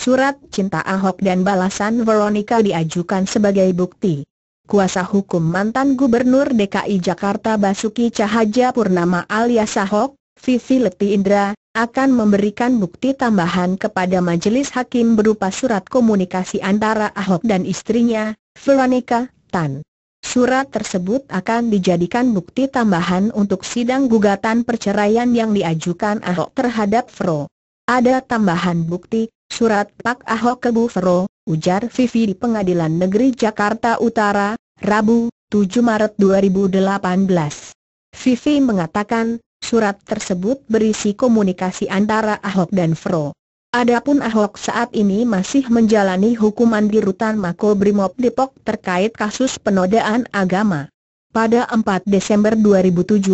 surat cinta Ahok dan balasan Veronica diajukan sebagai bukti. Kuasa hukum mantan Gubernur DKI Jakarta Basuki Cahaja Purnama alias Ahok, Vivi Leti Indra, akan memberikan bukti tambahan kepada majelis hakim berupa surat komunikasi antara Ahok dan istrinya, Veronica Tan. Surat tersebut akan dijadikan bukti tambahan untuk sidang gugatan perceraian yang diajukan Ahok terhadap Fro. Ada tambahan bukti, surat Pak Ahok ke Bu Fro, ujar Vivi di Pengadilan Negeri Jakarta Utara, Rabu, 7 Maret 2018. Vivi mengatakan, surat tersebut berisi komunikasi antara Ahok dan Fro. Adapun Ahok saat ini masih menjalani hukuman di Rutan Mako Brimob Depok terkait kasus penodaan agama. Pada 4 Desember 2017,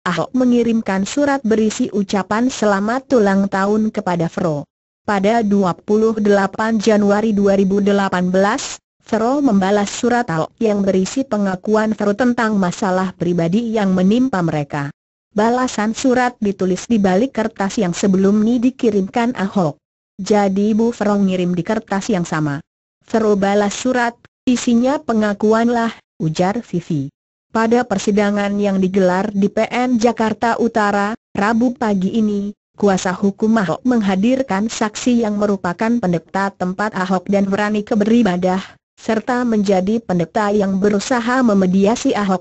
Ahok mengirimkan surat berisi ucapan selamat ulang tahun kepada Fro. Pada 28 Januari 2018, Fero membalas surat Ahok yang berisi pengakuan Fero tentang masalah pribadi yang menimpa mereka. Balasan surat ditulis di balik kertas yang sebelumnya dikirimkan Ahok. Jadi Bu Fero ngirim di kertas yang sama. Fero balas surat, isinya pengakuanlah, ujar Vivi. Pada persidangan yang digelar di PN Jakarta Utara, Rabu pagi ini, kuasa hukum Ahok menghadirkan saksi yang merupakan pendeta tempat Ahok dan berani keberibadah, serta menjadi pendeta yang berusaha memediasi Ahok